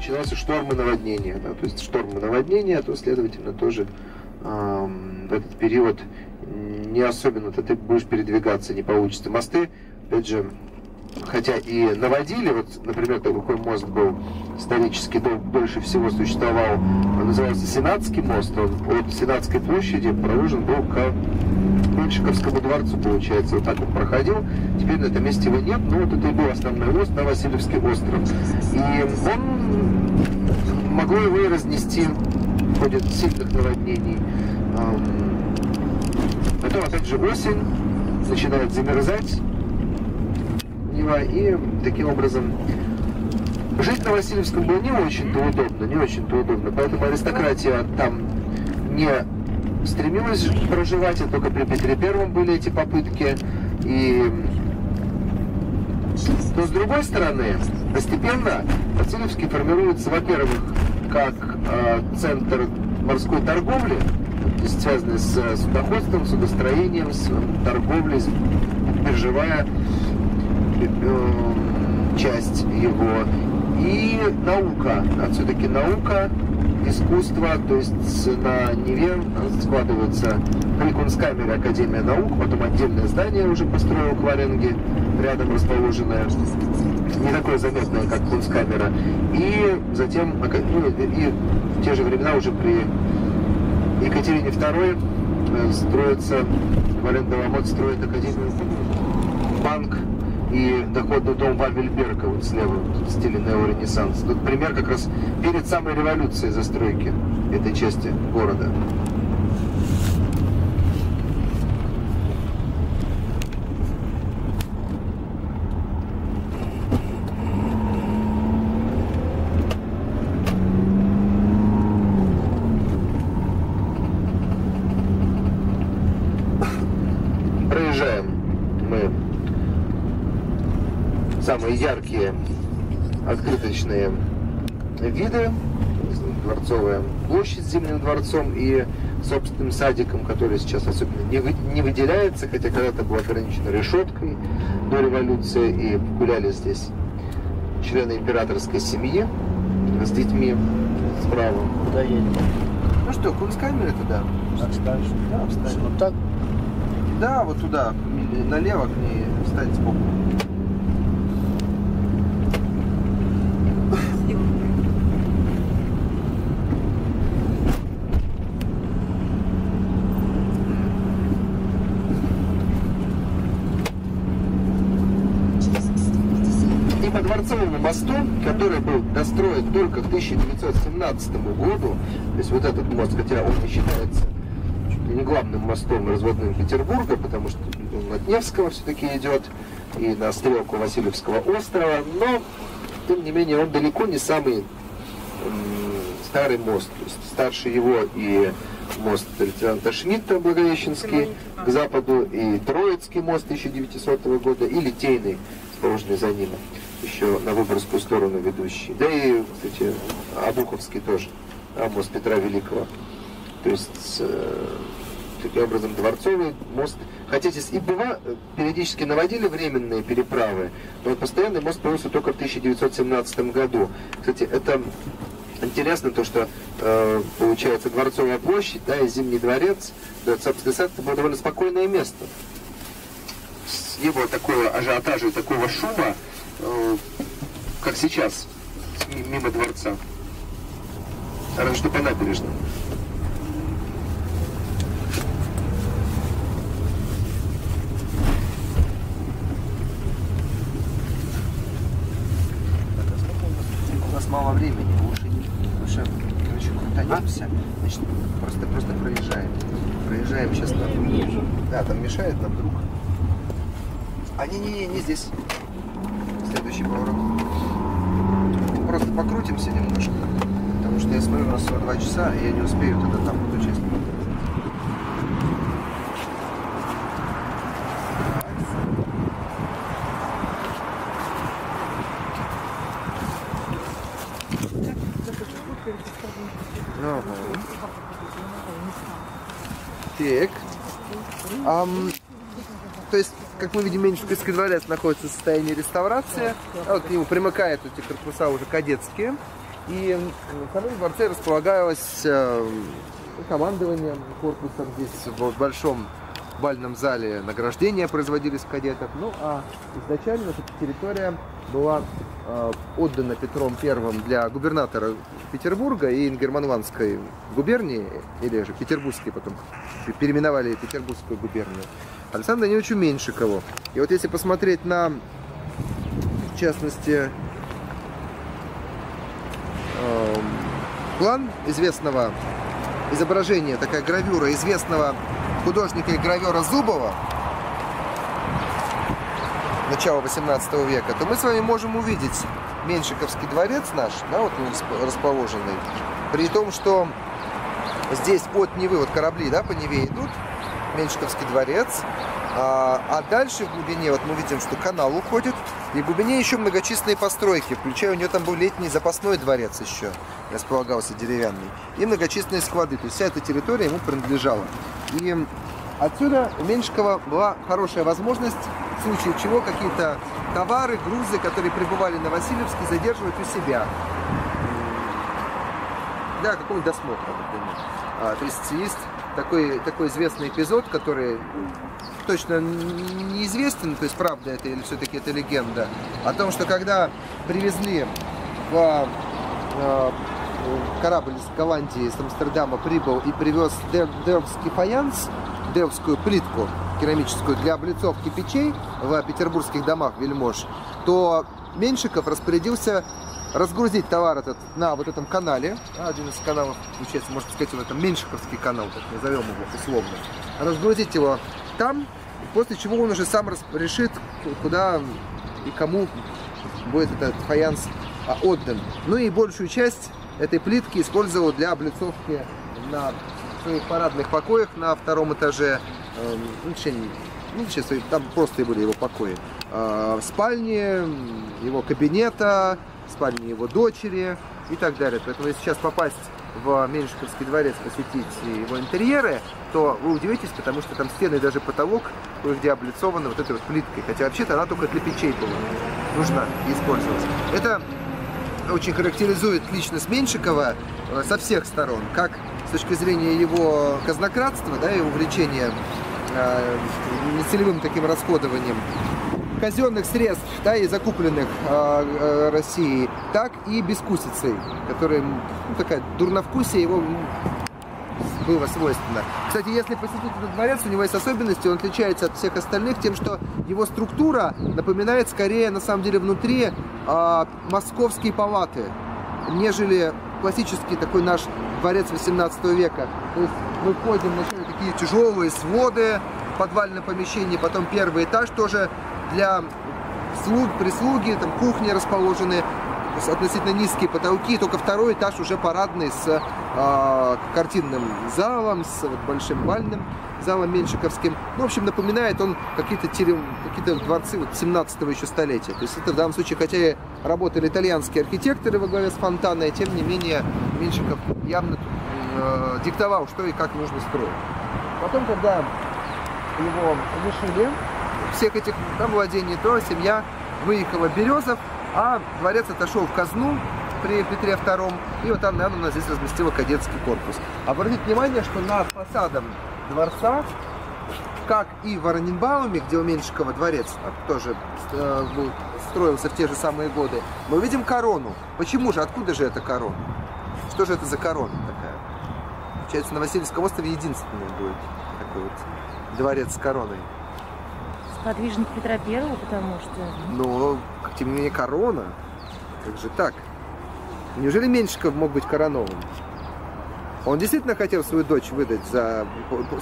начинался шторм и наводнение. Да, то есть шторм и наводнение, то, следовательно, тоже в этот период не особенно-то ты будешь передвигаться, не получится. Мосты, опять же, хотя и наводили, вот, например, такой мост был исторически дол- дольше всего существовал, он назывался Сенатский мост, он от Сенатской площади проложен был к Меньшиковскому дворцу, получается, вот так он проходил, теперь на этом месте его нет, но вот это и был основной мост на Васильевский остров. И он, могло его и разнести в ходе сильных наводнений. Потом, опять же, осень, начинает замерзать, Нева, и таким образом жить на Васильевском было не очень-то удобно, не очень-то удобно, поэтому аристократия там не стремилась проживать, а только при Петре Первом были эти попытки, и но с другой стороны, постепенно Васильевский формируется, во-первых, как э, центр морской торговли, связанный с судоходством, судостроением, с торговлей, с э, часть его. И наука, а все-таки наука, искусство, то есть на Неве складывается при Кунсткамере Академия наук, потом отдельное здание уже построил Кваренги, рядом расположенное, не такое заметное, как Кунсткамера. И затем, ну, и в те же времена уже при Екатерине II строится, Вален Беломот строит Академию. Банк и доходный дом Вавельберга вот слева в стиле неоренессанс. Тут пример как раз перед самой революцией застройки этой части города. Проезжаем мы самые яркие открыточные виды. Дворцовая площадь с Зимним дворцом и собственным садиком, который сейчас особенно не, вы, не выделяется, хотя когда-то был ограничен решеткой до революции, и гуляли здесь члены императорской семьи с детьми справа. Куда едем? Ну что, Кунсткамеры туда? Отстанешь? Да, встань. Вот так? Да, вот туда, налево к ней, встать сбоку. И по Мосту, который был достроен только к 1917 году, то есть вот этот мост, хотя он не считается не главным мостом разводным Петербурга, потому что он от Невского все-таки идет и на стрелку Васильевского острова, но тем не менее он далеко не самый старый мост. То есть старше его и мост лейтенанта Шмидта Благовещенский к западу, и Троицкий мост 1900 года, и Литейный, расположенный за ним, еще на Выборгскую сторону ведущий. Да и, кстати, Обуховский тоже, а, мост Петра Великого. То есть, э, таким образом, Дворцовый мост, хотя здесь и была, периодически наводили временные переправы, но постоянный мост появился только в 1917 году. Кстати, это интересно то, что э, получается Дворцовая площадь, да, и Зимний дворец, да, Царский сад, это было довольно спокойное место. Не было такого ажиотажа и такого шума, э, как сейчас, мимо дворца. Разве что по набережной. Мало времени, лучше, не- короче, крутанемся. Значит, просто, просто проезжаем. Проезжаем сейчас. Да, там мешает нам друг. А не-не-не, не здесь. Следующий. Просто покрутимся немножко. Потому что я смотрю, у нас всего два часа, и я не успею тогда там часть показать. Ага. Так. Есть, как мы видим, Меньшиковский дворец находится в состоянии реставрации. А вот к нему примыкают эти корпуса уже кадетские. И в самом дворце располагалось э, командование корпусом здесь в большом бальном зале награждения производились кадетов. Ну а изначально эта территория была э, отдана Петром I для губернатора Петербурга и Ингерманландской губернии, или же Петербургской потом переименовали Петербургскую губернию, Александру Даниловичу Меньшикову. И вот если посмотреть на, в частности, э, план известного изображения, такая гравюра известного художника и гравера Зубова, начала 18 века, то мы с вами можем увидеть Меньшиковский дворец наш, да, вот расположенный, при том, что здесь от Невы, вот корабли, да, по Неве идут, Меньшиковский дворец, а, а дальше в глубине, вот мы видим, что канал уходит, и в глубине еще многочисленные постройки, включая у нее там был летний запасной дворец еще, располагался деревянный, и многочисленные склады, то есть вся эта территория ему принадлежала. И отсюда у Меньшикова была хорошая возможность, в случае чего какие-то товары, грузы, которые прибывали на Васильевский, задерживать у себя. Да, какой-нибудь досмотр, например. А, то есть есть такой, такой известный эпизод, который точно неизвестен, то есть правда это или все-таки это легенда, о том, что когда привезли в э, корабль из Голландии, из Амстердама прибыл и привез Девский фаянс, Девскую плитку керамическую для облицовки печей в петербургских домах вельмож, то Меньшиков распорядился разгрузить товар этот на вот этом канале, один из каналов, получается, можно сказать, вот этом Меньшиковский канал, так назовем его условно, разгрузить его там, после чего он уже сам решит, куда и кому будет этот фаянс а, отдан. Ну и большую часть этой плитки использовал для облицовки на своих парадных покоях на втором этаже. Эм, ну, ну, сейчас там просто были его покои. А, в спальне, его кабинета, спальни его дочери и так далее. Поэтому если сейчас попасть в Меньшиковский дворец, посетить его интерьеры, то вы удивитесь, потому что там стены и даже потолок кое-где облицованы вот этой вот плиткой. Хотя вообще-то она только для печей была нужна и использовалась. Это очень характеризует личность Меньшикова э, со всех сторон, как с точки зрения его казнократства, да, и увлечения э, нецелевым таким расходованием казенных средств, да, и закупленных э, э, Россией, так и бескусицей, которая, ну, такая дурновкусие его было свойственно. Кстати, если посетить этот дворец, у него есть особенности, он отличается от всех остальных тем, что его структура напоминает скорее, на самом деле, внутри э, московские палаты, нежели классический такой наш дворец 18 века. То есть мы входим вначале такие тяжелые своды, подвальное помещение, потом первый этаж тоже для слуг, прислуги, там кухни расположены, относительно низкие потолки, только второй этаж уже парадный с э, картинным залом, с вот, большим бальным залом меньшиковским. Ну, в общем, напоминает он какие-то какие дворцы вот, 17 еще столетия. То есть это в данном случае, хотя и работали итальянские архитекторы во главе с Фонтаной, тем не менее Меньшиков явно э, диктовал, что и как нужно строить. Потом, когда его лишили всех этих да, владений, то семья выехала Березов, а дворец отошел в казну при Петре II, и вот там, у нас здесь разместила кадетский корпус. Обратите внимание, что над фасадом дворца, как и в Вороненбауме, где у Меньшикова дворец тоже э, был, строился в те же самые годы, мы видим корону. Почему же? Откуда же эта корона? Что же это за корона такая? Получается, на Васильевском острове единственный будет такой вот дворец с короной. Сподвижник Петра Первого, потому что... Ну, тем не менее, корона. Как же так? Неужели Меньшиков мог быть коронован? Он действительно хотел свою дочь выдать за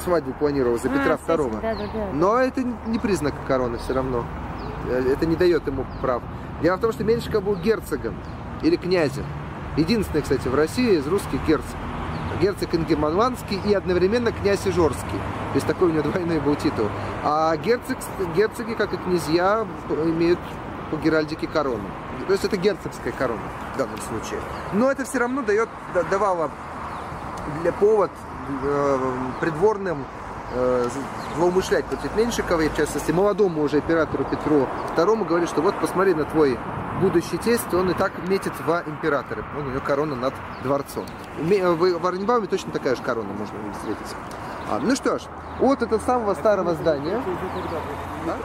свадьбу планировал за а, Петра II. Да, да, да. Но это не признак короны все равно. Э, это не дает ему прав. Дело в том, что Меньшиков был герцогом или князем. Единственный, кстати, в России из русских герцог. Герцог Ингерманландский и одновременно князь Ижорский. То есть такой у него двойной был титул. А герцог, герцоги, как и князья, имеют по геральдике корону. То есть это герцогская корона в данном случае. Но это все равно дает, давало для повод э, придворным э, против Меньшикова, и в частности молодому уже императору Петру II, говорит, что вот посмотри на твой будущий тесть, он и так метит в императоры. Он у него корона над дворцом. В Оренбауме точно такая же корона можно встретить. А, ну что ж, от этого самого старого здания. Да?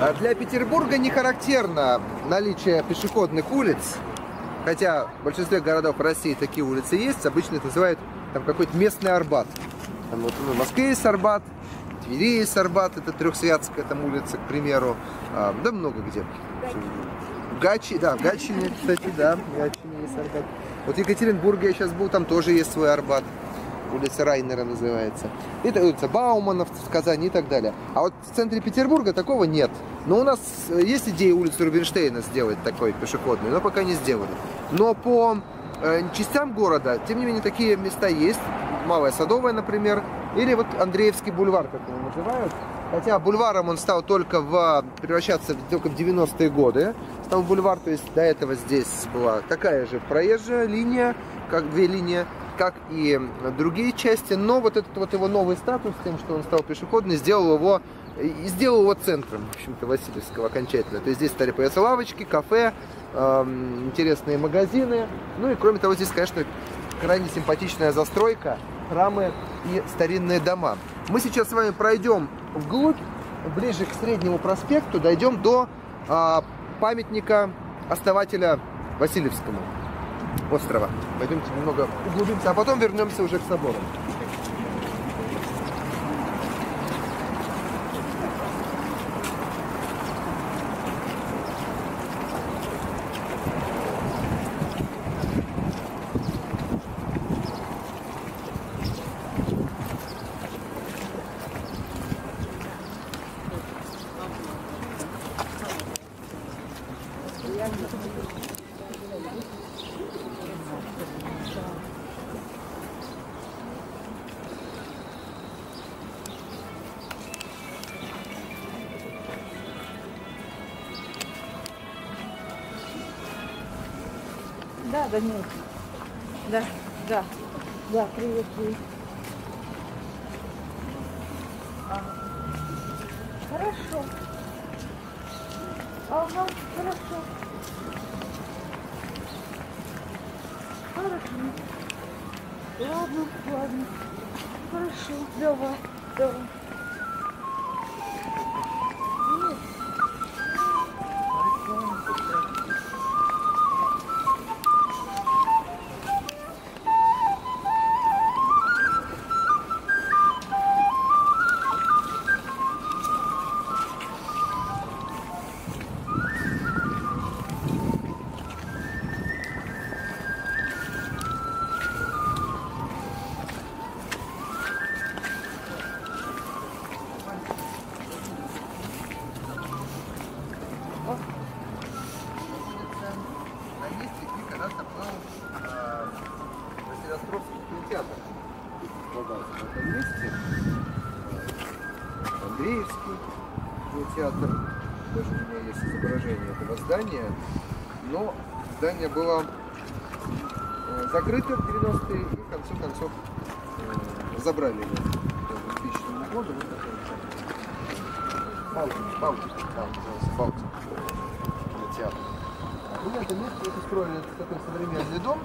А для Петербурга не характерно наличие пешеходных улиц, хотя в большинстве городов России такие улицы есть, обычно это называют там какой-то местный Арбат. Там, вот, ну, в Москве есть Арбат, в Твери есть Арбат, это Трехсвятская там улица, к примеру, а, да много где. Гачи, да, в Гатчине, кстати, да, в Гатчине есть Арбат. Вот в Екатеринбурге я сейчас был, там тоже есть свой Арбат улица Райнера называется. Это улица Бауманов в Казани и так далее. А вот в центре Петербурга такого нет. Но у нас есть идея улицу Рубинштейна сделать такой пешеходный, но пока не сделали. Но по э, частям города, тем не менее, такие места есть. Малая Садовая, например, или вот Андреевский бульвар, как его называют. Хотя бульваром он стал только в, превращаться только в 90-е годы. Стал бульвар, то есть до этого здесь была такая же проезжая линия, как две линии как и другие части, но вот этот вот его новый статус, тем, что он стал пешеходный, сделал его и сделал его центром, в общем-то, Васильевского окончательно. То есть здесь стали появляться лавочки, кафе, э, интересные магазины. Ну и кроме того, здесь, конечно, крайне симпатичная застройка, храмы и старинные дома. Мы сейчас с вами пройдем вглубь, ближе к Среднему проспекту, дойдем до э, памятника основателя Васильевскому острова. Пойдемте немного углубимся, а потом вернемся уже к собору. Да, Данил. Да, да. Да, привет, привет. Здания. Но здание было закрыто в 90-е и в конце концов забрали его к 2000 году. Балтик, Балтик, да, назывался Балтик. Театр. Ну, на этом месте вот устроили такой современный дом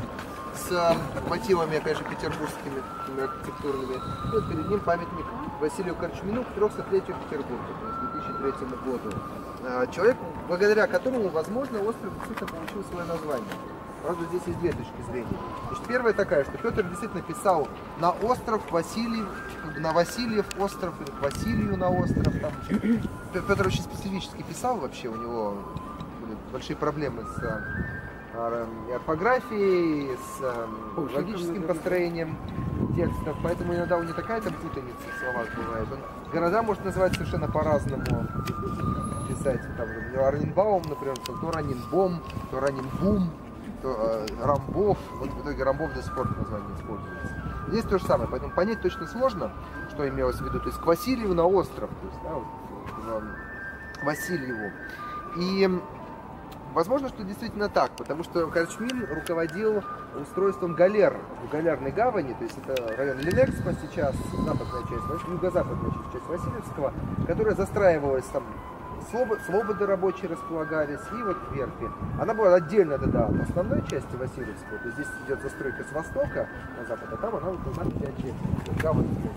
с мотивами, конечно, петербургскими архитектурными. И вот перед ним памятник Василию Корчмину к 300-летию Петербурга, то есть 2003 году. Человек, благодаря которому, возможно, остров действительно получил свое название. Правда, здесь есть две точки зрения. Значит, первая такая, что Петр действительно писал на остров Василий, на Васильев остров, или к Василию на остров. Там. Петр очень специфически писал вообще, у него были большие проблемы с и орфографией, с э, логическим построением текстов, поэтому иногда у него такая там путаница в словах бывает. Он города может называть совершенно по-разному писать. Там, у него Арнинбаум, например, то Ранинбом, то Ранинбум, то э, Рамбов. Вот в итоге Рамбов до сих пор название используется. Здесь то же самое, поэтому понять точно сложно, что имелось в виду. То есть к Васильеву на остров, то есть, да, вот, Васильеву. И возможно, что действительно так, потому что Корчмин руководил устройством галер в галерной гавани, то есть это район Лилекско сейчас, западная часть, юго-западная часть Васильевского, которая застраивалась там слободы рабочие располагались, и вот верфи. Она была отдельно да, от основной части Васильевского, то есть здесь идет застройка с востока на запад, а там она вот на западе гаванская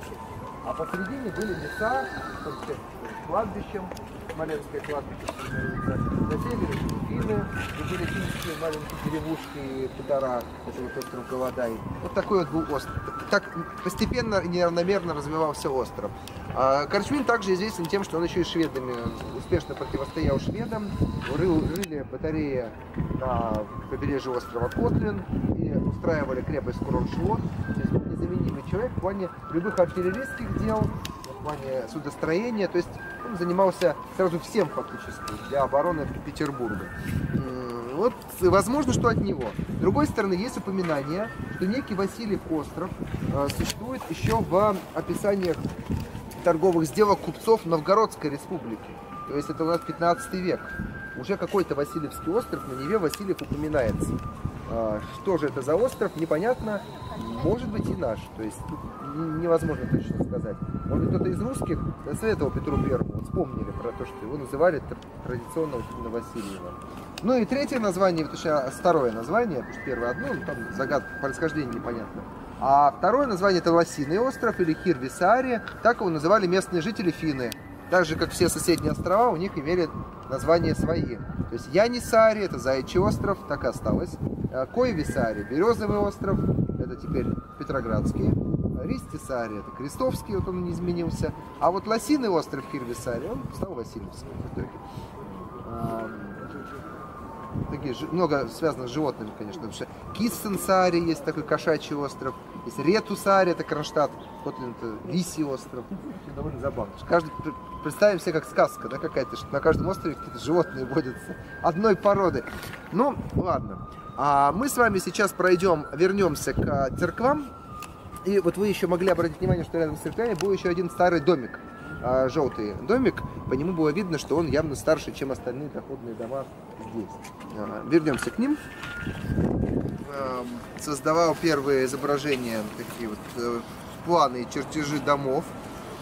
А посередине были леса, с кладбищем, Смоленское кладбище На севере были финские маленькие деревушки, хутора, это вот остров Голодай. Вот такой вот был остров. Так постепенно и неравномерно развивался остров. А Корчмин также известен тем, что он еще и шведами успешно противостоял шведам, рыл, рыли батареи на побережье острова Котлин и устраивали крепость Куроншвот. То есть незаменимый человек в плане любых артиллерийских дел, в плане судостроения. То есть он занимался сразу всем фактически для обороны Петербурга. Вот возможно, что от него. С другой стороны, есть упоминание, что некий Василий остров э, существует еще в описаниях торговых сделок купцов Новгородской республики. То есть это у нас 15 век. Уже какой-то Васильевский остров на Неве Васильев упоминается. А, что же это за остров, непонятно. Может быть и наш. То есть невозможно точно сказать. Может быть кто-то из русских советовал Петру Первому, вспомнили про то, что его называли традиционно именно Васильева. Ну и третье название, точнее второе название, потому что первое одно, там загадка происхождения непонятно. А второе название это Лосиный остров или Кирвисари, так его называли местные жители финны. Так же, как все соседние острова, у них имели названия свои. То есть Янисари, это Заячий остров, так и осталось. Э, Койвисари, Березовый остров, это теперь Петроградский. Ристисари, это Крестовский, вот он не изменился. А вот Лосиный остров Кирвисари, он стал Васильевским в итоге. Такие, много связано с животными, конечно. Потому что Киссенсари есть такой кошачий остров. Есть Ретусари, это Кронштадт. Котлин это Виси остров. Довольно забавно. Каждый, представим себе как сказка, да, какая-то, что на каждом острове какие-то животные водятся одной породы. Ну, ладно. А мы с вами сейчас пройдем, вернемся к церквам. И вот вы еще могли обратить внимание, что рядом с церквями был еще один старый домик. А, желтый домик. По нему было видно, что он явно старше, чем остальные доходные дома здесь. А, вернемся к ним. А, создавал первые изображения, такие вот э, планы и чертежи домов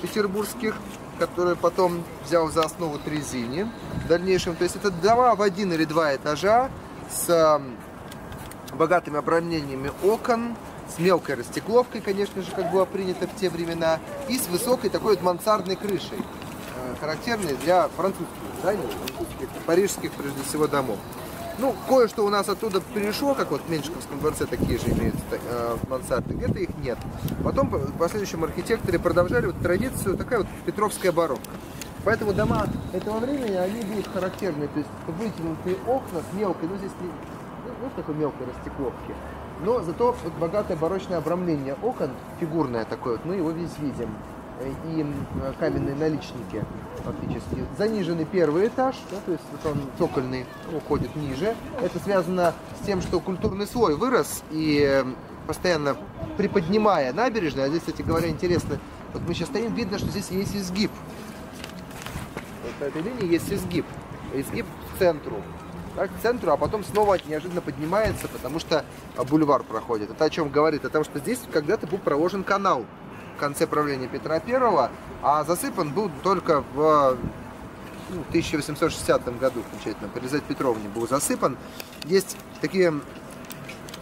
петербургских, которые потом взял за основу Трезини в дальнейшем. То есть это дома в один или два этажа с богатыми обрамлениями окон, с мелкой растекловкой, конечно же, как было принято в те времена, и с высокой такой вот мансардной крышей, э, характерной для французских зданий, французских, парижских, прежде всего, домов. Ну, кое-что у нас оттуда перешло, как вот в Меньшиковском дворце такие же имеются э, мансарды, где-то их нет. Потом в последующем архитекторы продолжали вот традицию, такая вот петровская барокко. Поэтому дома этого времени, они будут характерны, то есть вытянутые окна с мелкой, ну здесь ну такой мелкой растекловки, но зато вот богатое барочное обрамление окон, фигурное такое, вот, мы его весь видим. И каменные наличники фактически. Заниженный первый этаж, да, то есть вот он цокольный уходит ниже. Это связано с тем, что культурный слой вырос и постоянно приподнимая набережную. А здесь, кстати говоря, интересно, вот мы сейчас стоим, видно, что здесь есть изгиб. Вот по этой линии есть изгиб. Изгиб к центру так, к центру, а потом снова неожиданно поднимается, потому что а, бульвар проходит. Это о чем говорит? О том, что здесь когда-то был проложен канал в конце правления Петра I, а засыпан был только в ну, 1860 году, окончательно, при Елизавете Петровне был засыпан. Есть такие э,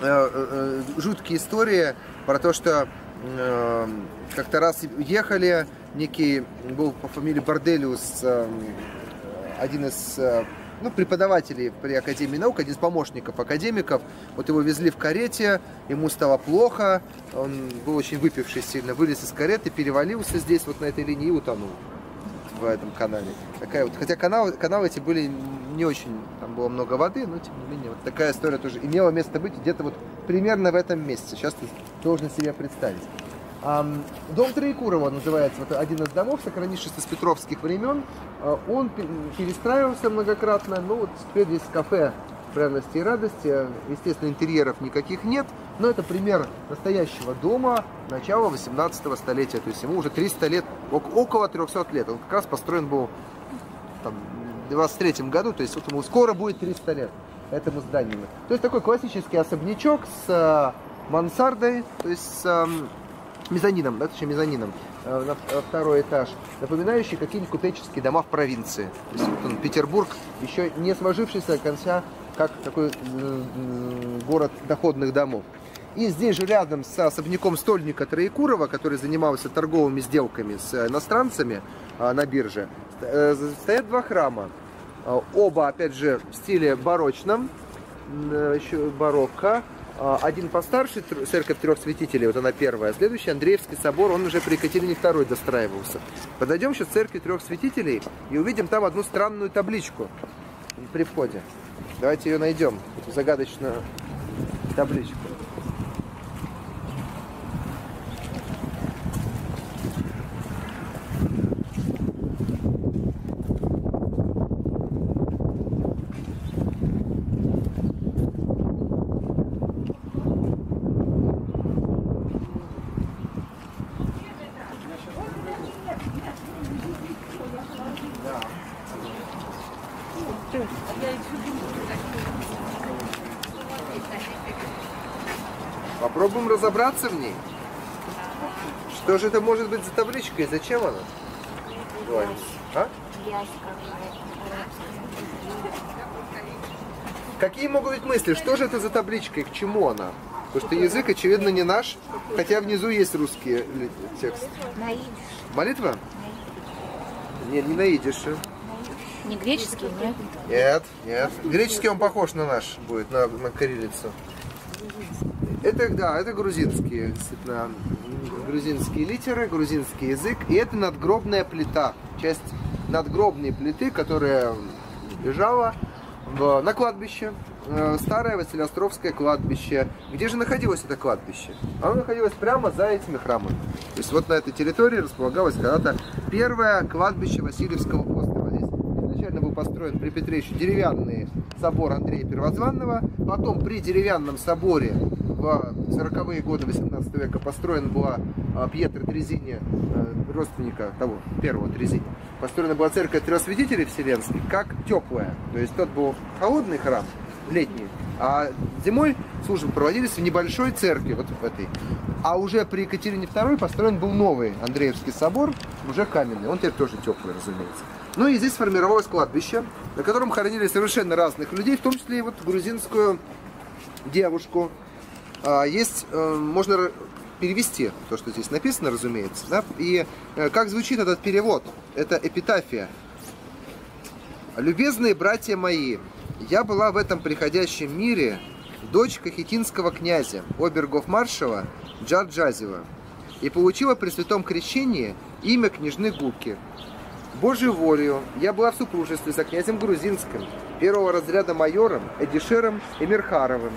э, э, жуткие истории про то, что э, как-то раз ехали, некий был по фамилии Борделиус, э, один из э, ну, преподавателей при Академии наук, один из помощников академиков. Вот его везли в карете, ему стало плохо, он был очень выпивший сильно, вылез из кареты, перевалился здесь, вот на этой линии и утонул в этом канале. Такая вот, хотя каналы, каналы эти были не очень, там было много воды, но тем не менее, вот такая история тоже имела место быть где-то вот примерно в этом месте. Сейчас ты должен себе представить. Дом Троекурова называется, вот один из домов, сохранившийся с петровских времен. А, он перестраивался многократно, но вот теперь здесь кафе пряности и радости. Естественно, интерьеров никаких нет. Но это пример настоящего дома начала 18 столетия. То есть ему уже 300 лет, около 300 лет. Он как раз построен был там, в 23 году, то есть вот ему скоро будет 300 лет этому зданию. То есть такой классический особнячок с э, мансардой, то есть с э, мезонином, да, точнее мезонином на второй этаж, напоминающий какие-нибудь купеческие дома в провинции. То есть вот он, Петербург, еще не сложившийся до конца как такой город доходных домов. И здесь же рядом с особняком стольника Троекурова, который занимался торговыми сделками с иностранцами на бирже, стоят два храма. Оба, опять же, в стиле барочном, еще барокко. Один постарше, церковь трех святителей, вот она первая. Следующий Андреевский собор, он уже при Екатерине II достраивался. Подойдем сейчас к церкви трех святителей и увидим там одну странную табличку при входе. Давайте ее найдем, загадочную табличку. Разобраться в ней. Что же это может быть за табличка и зачем она? А? Какие могут быть мысли? Что же это за табличка и к чему она? Потому что язык, очевидно, не наш, хотя внизу есть русский текст. На Молитва? Нет, не на идише. Не греческий, нет? Нет, нет. Греческий он похож на наш будет, на, на кириллицу. Это, да, это грузинские, действительно, грузинские литеры, грузинский язык. И это надгробная плита, часть надгробной плиты, которая лежала в, на кладбище, э, старое Василиостровское кладбище. Где же находилось это кладбище? Оно находилось прямо за этими храмами. То есть вот на этой территории располагалось когда-то первое кладбище Васильевского острова. Здесь изначально был построен при Петре еще деревянный собор Андрея Первозванного. Потом при деревянном соборе в 40-е годы 18 века построена была а, Пьетро Трезини, э, родственника того, первого Трезини. Построена была церковь трех святителей вселенских, как теплая. То есть тот был холодный храм, летний, а зимой службы проводились в небольшой церкви, вот в этой. А уже при Екатерине II построен был новый Андреевский собор, уже каменный. Он теперь тоже теплый, разумеется. Ну и здесь сформировалось кладбище, на котором хоронили совершенно разных людей, в том числе и вот грузинскую девушку, есть, э, можно перевести то, что здесь написано, разумеется. Да? И э, как звучит этот перевод? Это эпитафия. «Любезные братья мои, я была в этом приходящем мире дочка хитинского князя, обергов-маршала Джарджазева, и получила при святом крещении имя княжны Гуки. Божью волею я была в супружестве за князем Грузинским, первого разряда майором Эдишером Эмирхаровым,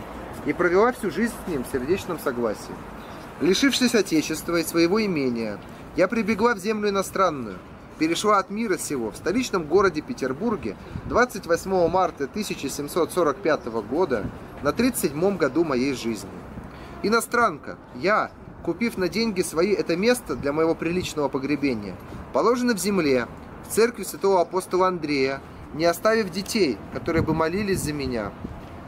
и провела всю жизнь с ним в сердечном согласии. Лишившись отечества и своего имения, я прибегла в землю иностранную, перешла от мира сего в столичном городе Петербурге 28 марта 1745 года на 37-м году моей жизни. Иностранка, я, купив на деньги свои это место для моего приличного погребения, положено в земле, в церкви святого апостола Андрея, не оставив детей, которые бы молились за меня,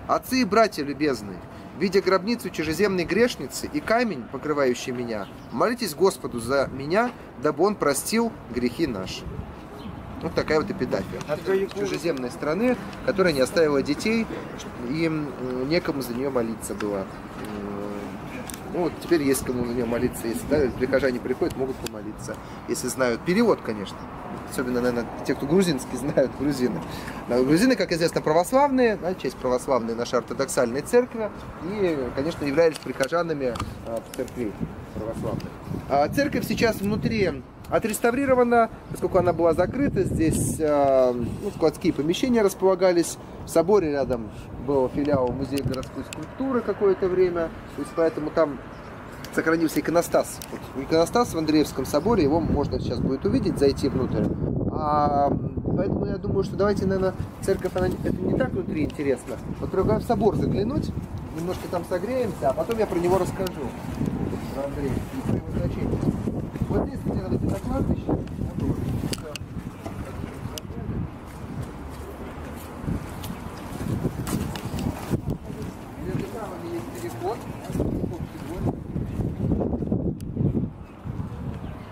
Отцы и братья любезные, видя гробницу чужеземной грешницы и камень, покрывающий меня, молитесь Господу за меня, дабы Он простил грехи наши. Вот такая вот эпитафия. От чужеземной страны, которая не оставила детей, им некому за нее молиться было. Ну вот теперь есть кому на нее молиться, если да, прихожане приходят, могут помолиться, если знают перевод, конечно особенно, наверное, те, кто грузинский знают, грузины. Грузины, как известно, православные, да, часть православной нашей ортодоксальной церкви, и, конечно, являлись прихожанами а, в церкви православной. А церковь сейчас внутри отреставрирована, поскольку она была закрыта, здесь а, ну, складские помещения располагались, в соборе рядом был филиал музея городской скульптуры какое-то время, то есть поэтому там сохранился иконостас. Вот иконостас в Андреевском соборе, его можно сейчас будет увидеть, зайти внутрь. А поэтому я думаю, что давайте, наверное, церковь, она, это не так внутри интересно. Вот предлагаю в собор заглянуть, немножко там согреемся, а потом я про него расскажу. Про Андрея и про его значение. Вот здесь сделали это кладбище. Всё. Между брамами есть переход.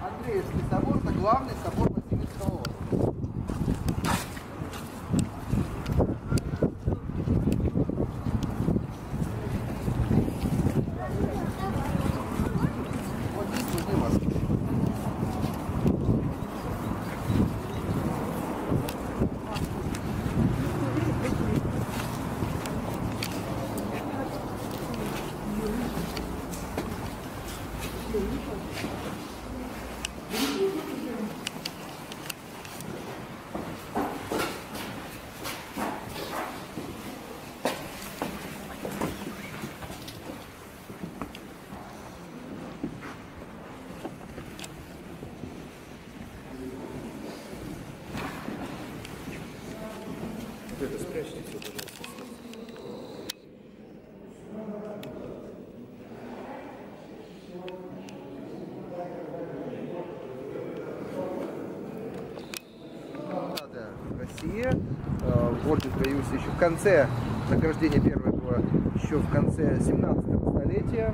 Андреевский собор – это главный собор Васильевского острова. Вот здесь возле вас. Награда России, э, появился еще в конце, награждение первое еще в конце 17 столетия,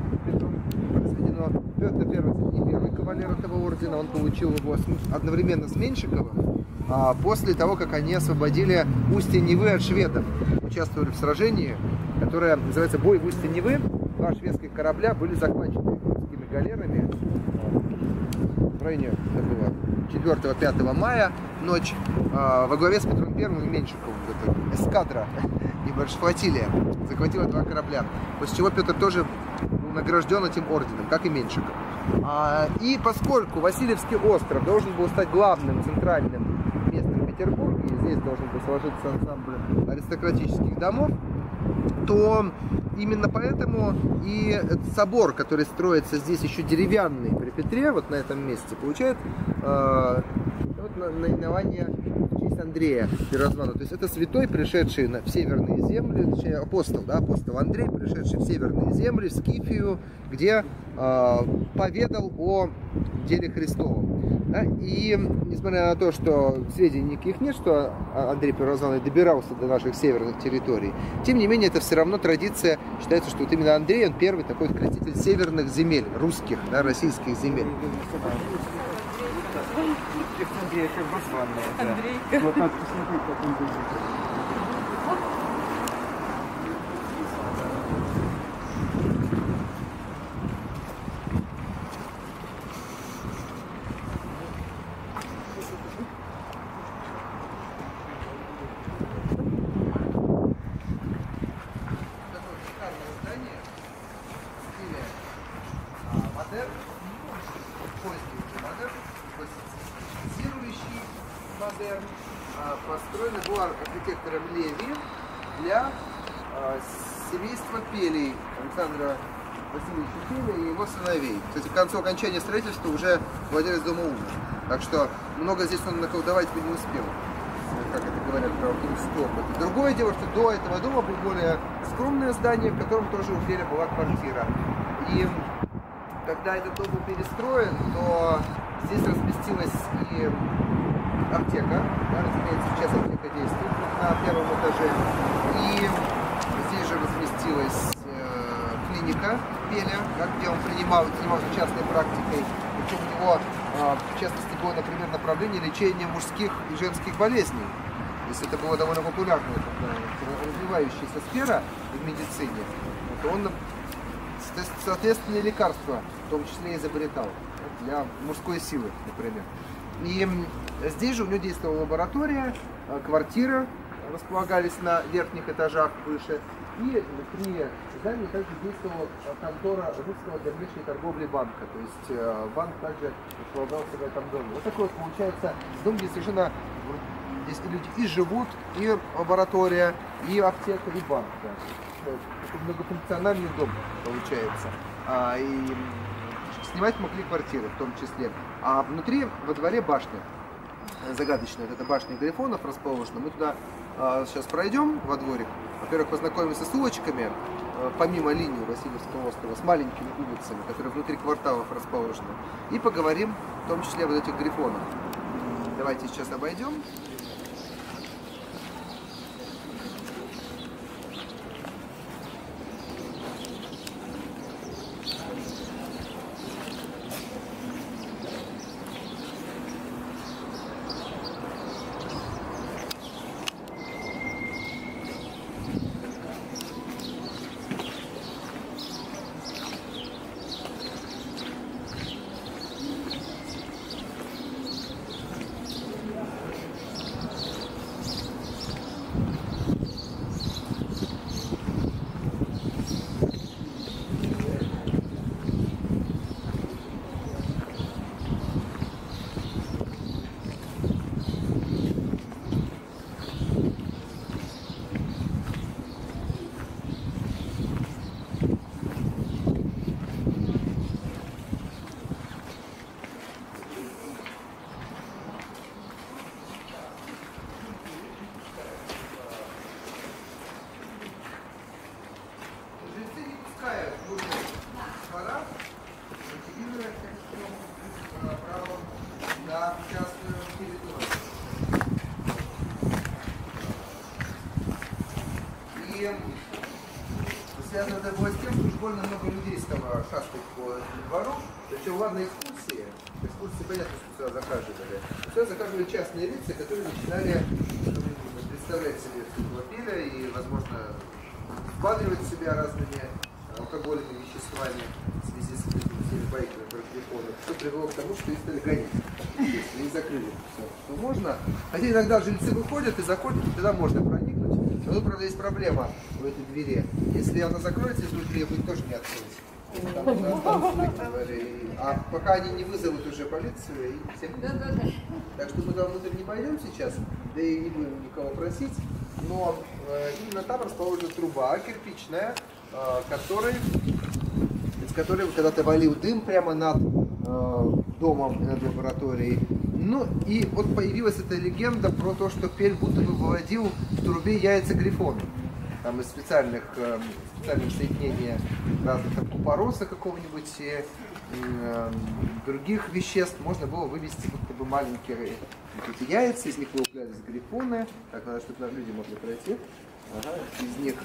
произведено. Петр Первый не первый кавалер этого ордена, он получил его одновременно с Меньшиковым, а после того, как они освободили устье Невы от шведов. Участвовали в сражении, которое называется «Бой в устье Невы». Два шведских корабля были захвачены русскими галерами в районе это было 4-5 мая ночь а, во главе с Петром Первым и Меньшиковым. Эскадра, небольшая флотилия, захватила два корабля. После чего Петр тоже был награжден этим орденом, как и Меньшиков. А, и поскольку Васильевский остров должен был стать главным центральным местом Петербурга, и здесь должен был сложиться ансамбль аристократических домов, то именно поэтому и собор, который строится здесь еще деревянный при Петре, вот на этом месте, получает э, вот на- наименование в честь Андрея Первозванного. То есть это святой, пришедший на, в северные земли, точнее апостол, да, апостол Андрей, пришедший в северные земли, в Скифию, где э, поведал о деле Христовом. Да, и несмотря на то, что сведений никаких нет, что А- Андрей Первозванный добирался до наших северных территорий, тем не менее это все равно традиция, считается, что вот именно Андрей, он первый такой креститель северных земель, русских, да, российских земель. Андрей Первозванный. Андрей. Вот надо посмотреть, как он выглядит. такое шикарное здание в стиле а, модерн, поздний уже модерн, классифицирующий модерн, а, построенный был архитектором Леви для а, семейства Пелей Александра Васильевича Пеля и его сыновей. Кстати, к концу окончания строительства уже владелец дома умер. Так что много здесь он наколдовать бы не успел как это говорят про Кингстоп. Другое дело, что до этого дома было более скромное здание, в котором тоже у Феля была квартира. И когда этот дом был перестроен, то здесь разместилась и аптека, да, разумеется, сейчас аптека действует на первом этаже. И здесь же разместилась э, клиника Пеля, да, где он принимал, занимался частной практикой. Причем у него, э, в частности, было, например, направление лечения мужских и женских болезней. То есть это была довольно популярная такая развивающаяся сфера в медицине. Вот он со- соответственные лекарства в том числе изобретал для мужской силы, например. И здесь же у него действовала лаборатория, э, квартира, располагались на верхних этажах выше. И при здании также действовала э, контора русского для внешней торговли банка. То есть э, банк также располагался в этом доме. Вот такой вот получается дом, где совершенно Здесь люди и живут, и лаборатория, и аптека, и банк. Такой многофункциональный дом получается. А, и снимать могли квартиры в том числе. А внутри, во дворе башня. Загадочная вот эта башня Грифонов расположена. Мы туда а, сейчас пройдем во дворик. Во-первых, познакомимся с улочками, а, помимо линии Васильевского острова, с маленькими улицами, которые внутри кварталов расположены. И поговорим в том числе об этих Грифонах. Давайте сейчас обойдем. Жильцы не пускают внутрь двора, мотивируя э, правом на частную территорию. И связано это было с тем, что уж больно много людей стало шастать по двору. Причем, ладно, экскурсии. Экскурсии, понятно, что сюда захаживали. Сюда захаживали частные лица, которые начинали представлять себе этого пеля и, возможно, вкладывать в себя разными алкогольными веществами в связи с всеми байками про телефоны, что привело к тому, что их стали гонять. Если и закрыли все, что можно. Хотя иногда жильцы выходят и заходят, и тогда можно проникнуть. Но правда, есть проблема в этой двери. Если она закроется изнутри, вы тоже не откроете. Там. А пока они не вызовут уже полицию и всех так что мы туда внутрь не пойдем сейчас, да и не будем никого просить. Но э, именно там расположена труба кирпичная, э, которой, из которой когда-то валил дым прямо над э, домом, над лабораторией. Ну и вот появилась эта легенда про то, что Пель будто бы выводил в трубе яйца грифона. Там из специальных, э, специальных соединения разных там купороса какого-нибудь и э, других веществ можно было вывести будто бы маленькие эти яйца, из них вылуплялись грифоны. Так, надо, чтобы нам люди могли пройти. Ага, из них,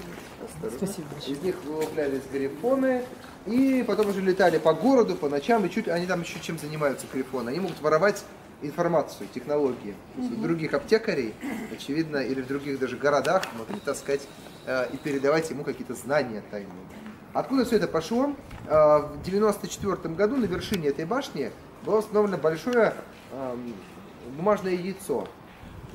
осторожно. из них вылуплялись грифоны, и потом уже летали по городу, по ночам, и чуть, они там еще чем занимаются грифоны. Они могут воровать информацию, технологии. То есть у других аптекарей, очевидно, или в других даже городах могли таскать э, и передавать ему какие-то знания тайные. Откуда все это пошло? Э, В 94 году на вершине этой башни было установлено большое эм, бумажное яйцо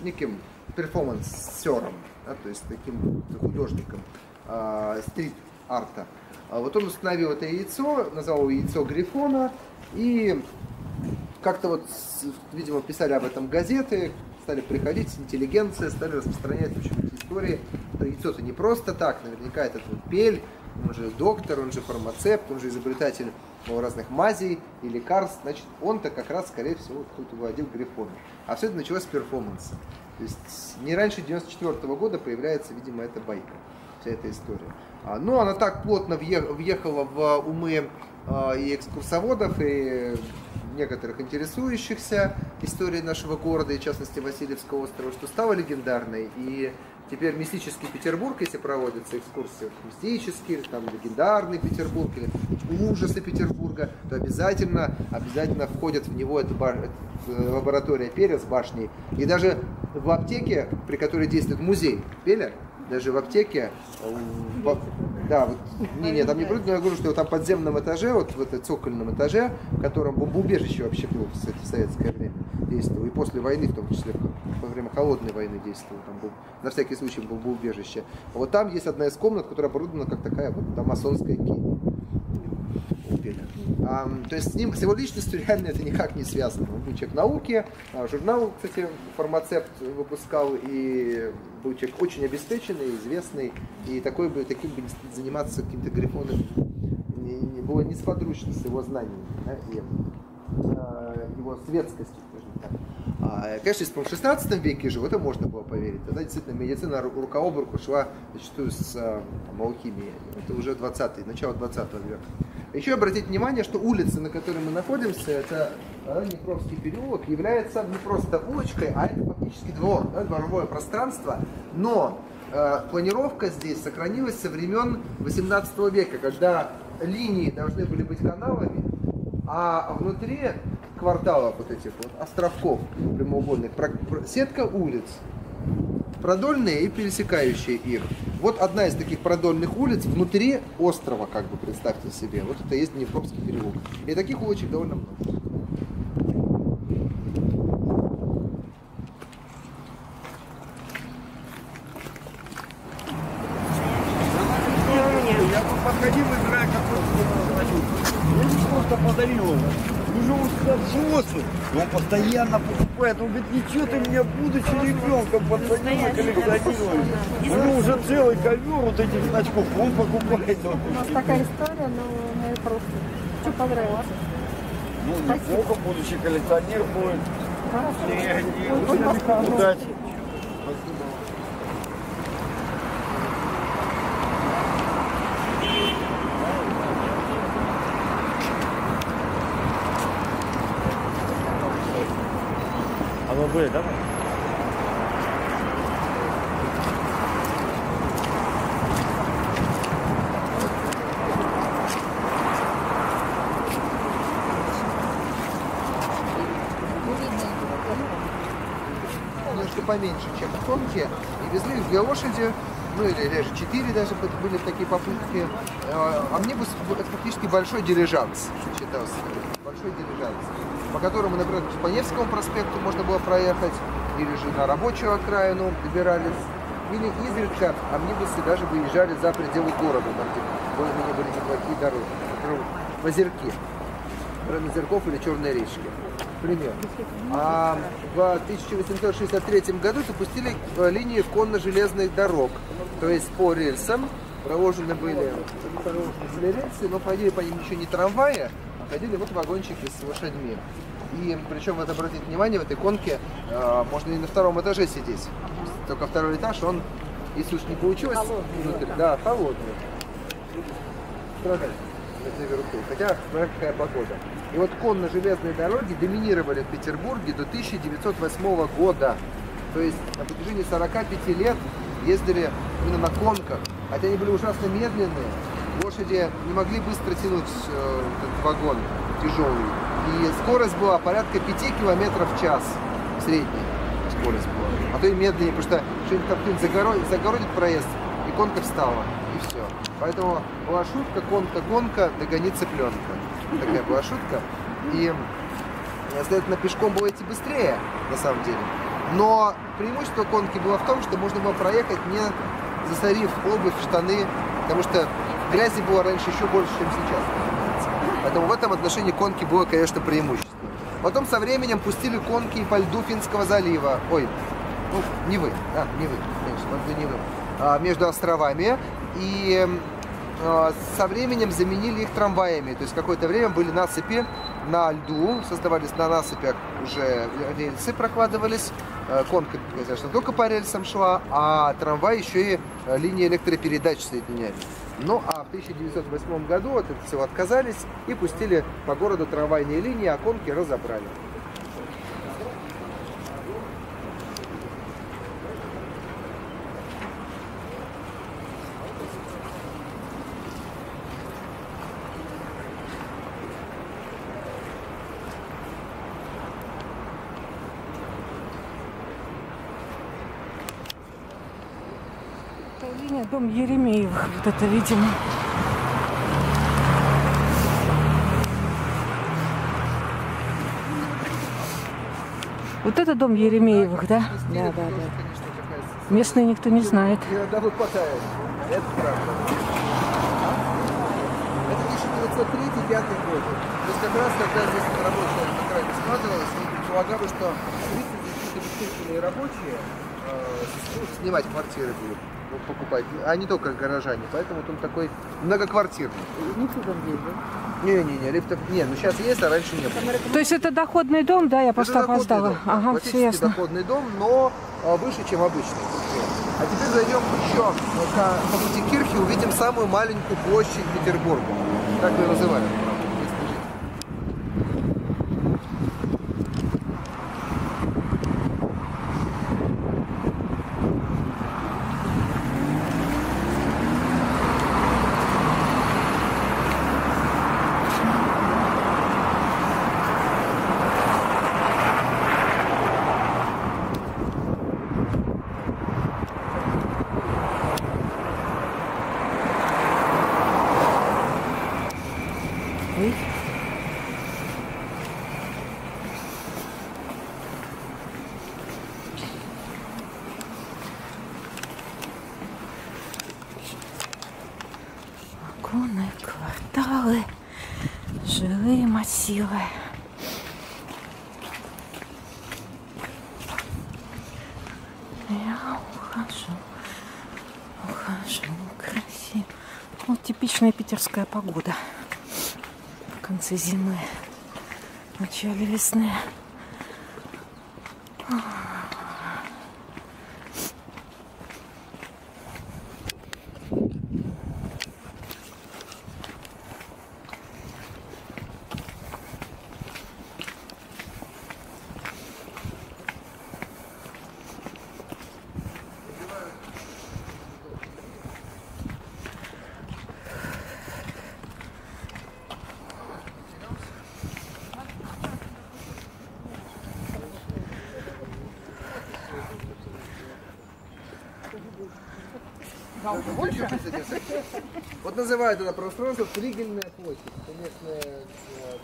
неким перформансером, да, то есть таким художником э, стрит-арта. Вот он установил это яйцо, назвал его яйцо Грифона, и как-то вот, видимо, писали об этом газеты, стали приходить, интеллигенция, стали распространять в общем, эти истории. Яйцо-то не просто так, наверняка этот вот пель, он же доктор, он же фармацепт, он же изобретатель ну, разных мазей и лекарств, значит, он-то как раз, скорее всего, кто-то владел грифоном. А все это началось с перформанса. То есть не раньше 94 года появляется, видимо, эта байка, вся эта история. А, Но она так плотно въе- въехала в умы а, и экскурсоводов, и некоторых интересующихся историей нашего города, и в частности Васильевского острова, что стала легендарной. И теперь мистический Петербург, если проводятся экскурсии, мистический, там легендарный Петербург, или ужасы Петербурга, то обязательно, обязательно входят в него эта, ба- эта, э, лаборатория Пеля с башней. И даже в аптеке, при которой действует музей Пеля, даже в аптеке, э, в- да, вот, не, не, там не но я говорю, что там подземном этаже, вот в этом цокольном этаже, в котором бомбоубежище вообще было, кстати, в советское время действовало, и после войны, в том числе, во время холодной войны действовало, там был, на всякий случай бомбоубежище. Вот там есть одна из комнат, которая оборудована как такая вот там масонская келья. То есть с ним, с его личностью реально это никак не связано. Он был человек науки, а, журнал, кстати, фармацепт выпускал, и был человек очень обеспеченный, известный, и такой бы, таким бы заниматься каким-то грифоном не, не было несподручно с его знаниями да, и а, его светскостью, А, конечно, если бы в 16 веке жил, это можно было поверить. Тогда действительно медицина ру- рука об руку шла зачастую с а, там, алхимией. Это уже 20 начало 20 века. Еще обратите внимание, что улица, на которой мы находимся, это а, Днепровский переулок, является не просто улочкой, а это фактически двор, да, дворовое пространство. Но э, планировка здесь сохранилась со времен 18 века, когда линии должны были быть каналами, а внутри кварталов вот этих вот островков прямоугольных сетка улиц продольные и пересекающие их. Вот одна из таких продольных улиц внутри острова, как бы представьте себе. Вот это есть Днепровский переулок. И таких улочек довольно много. Я тут подходил, играя какой-то Я просто подарил его. Уже он сказал, взрослый. И он постоянно покупает. Он говорит, ничего ты меня, будучи ребенком, постоянно коллекционируешь. У него уже целый ковер вот этих значков. Он покупает. У нас такая история, но мы просто что понравилось. ну, неплохо, будущий коллекционер будет. Хорошо. Удачи. Были, да? поменьше, чем тонкие, и везли их две лошади, ну или даже четыре даже были такие попытки. Э, Амнибус это фактически большой дирижанс, считался, большой дирижанс, по которому, например, по Невскому проспекту можно было проехать, или же на рабочую окраину добирались, или изредка амнибусы даже выезжали за пределы города, там где более-менее были неплохие дороги, например, озерки. район Озерков или Черной речки. Пример. А в 1863 году запустили э, линии конно-железных дорог. То есть по рельсам проложены были, проложены были рельсы, но ходили по ним еще не трамваи, а ходили вот вагончики с лошадьми. И причем, вот обратите внимание, в этой конке э, можно и на втором этаже сидеть. Только второй этаж, он, если уж не получилось, внутрь, да, холодный. Страдать наверху. Хотя, какая погода. И вот конно-железные дороги доминировали в Петербурге до 1908 года. То есть на протяжении 45 лет ездили именно на конках. Хотя они были ужасно медленные. Лошади не могли быстро тянуть э, этот вагон тяжелый. И скорость была порядка 5 километров в час. Средняя скорость была. А то и медленнее, потому что что-нибудь кто-нибудь загородит, загородит проезд, и конка встала. И все. Поэтому была шутка, конка, гонка, догонит цыпленка. Такая была шутка. И, следовательно, пешком было идти быстрее, на самом деле. Но преимущество конки было в том, что можно было проехать, не засорив обувь, штаны, потому что грязи было раньше еще больше, чем сейчас. Поэтому в этом отношении конки было, конечно, преимущество. Потом со временем пустили конки и по льду Финского залива. Ой, ну, не вы, да, не вы, конечно, по льду не вы. А, между островами. И э, со временем заменили их трамваями. То есть какое-то время были насыпи на льду, создавались на насыпях уже рельсы прокладывались. Э, Конка, конечно, только по рельсам шла, а трамвай еще и э, линии электропередач соединяли. Ну а в 1908 году от этого всего отказались и пустили по городу трамвайные линии, а конки разобрали. Линия дом Еремеевых. Вот это, видимо. Вот это дом Еремеевых, да? Да, да, да. Местные никто не знает. Иногда выпадает. Это правда. Это 1903-1905 год. То есть как раз когда здесь рабочая окраина складывалась, предполагалось, что 30 обеспеченные рабочие э, снимать квартиры будут. Покупать, а не только горожане. Поэтому вот он такой многоквартирный. Не-не-не, лифтов не, ну сейчас есть, а раньше не было. То есть это доходный дом, да? Я просто опоздала. дом, да, Ага, все классический ясно. доходный дом, но а, выше, чем обычный. А теперь зайдем еще на- по пути Кирхи, увидим самую маленькую площадь Петербурга. Так ее называют. правда, местные жители. Ой. Вагоны, кварталы, жилые массивы. Я ухожу, ухожу красиво. Вот типичная питерская погода конце зимы, начале весны. Вот называют это пространство Флигельная площадь. Местные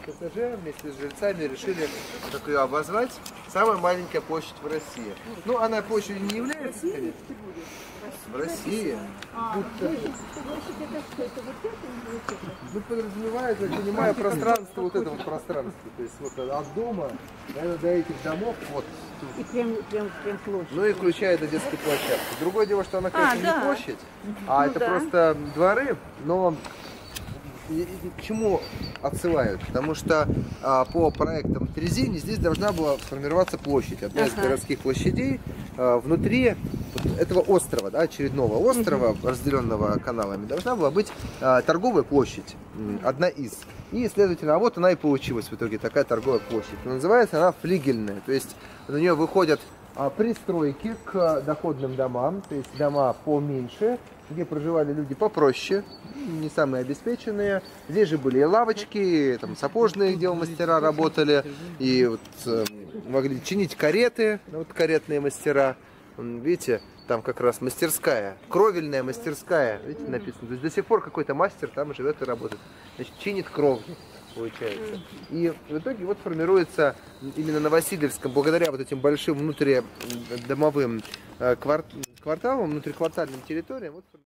э, ТСЖ вместе с жильцами решили так ее обозвать. Самая маленькая площадь в России. Ну, она площадью не является, конечно. В России. Будто- Ну, подразумевает, я понимаю, пространство, вот это вот пространство. То есть вот от дома наверное, до этих домов, вот И прям, прям, прям площадь. ну и включая до детской площадки. Другое дело, что она, конечно, да. не площадь, а это да. просто дворы, но к чему отсылают? Потому что а, по проектам Трезини здесь должна была сформироваться площадь, одна из Ага. городских площадей а, внутри вот этого острова, да, очередного острова, разделенного каналами, должна была быть а, торговая площадь, одна из. И, следовательно, а вот она и получилась в итоге, такая торговая площадь. Называется она флигельная, то есть на нее выходят а, пристройки к доходным домам, то есть дома поменьше, где проживали люди попроще, не самые обеспеченные. Здесь же были и лавочки, там сапожные дел мастера работали, и вот э, могли чинить кареты, ну, вот каретные мастера. Видите, там как раз мастерская, кровельная мастерская, видите, написано. То есть до сих пор какой-то мастер там живет и работает. Значит, чинит кровлю получается. И в итоге вот формируется именно на благодаря вот этим большим внутридомовым э, квар- кварталам, внутриквартальным территориям,